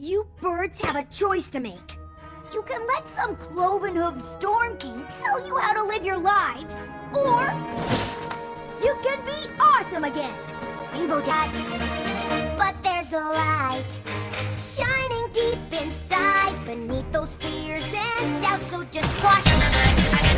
You birds have a choice to make. You can let some cloven-hooved storm king tell you how to live your lives, or you can be awesome again, Rainbow Dot. But there's a light shining deep inside beneath those fears and doubts, so just squash them.